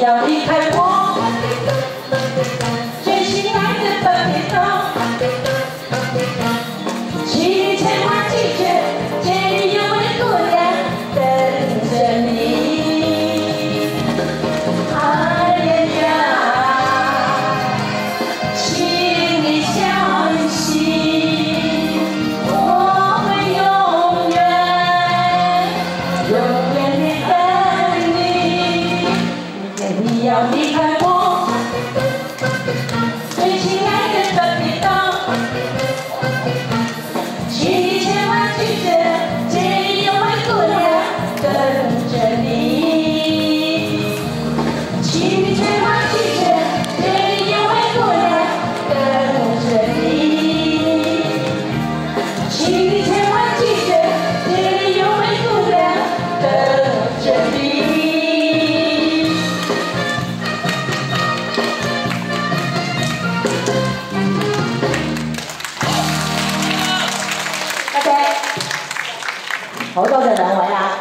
要离开不要离开我，最亲爱的特别多，请你千万记得，这里有位姑娘等着你，请你千万记得，这里有位姑娘等着你。请你好多谢两位啊！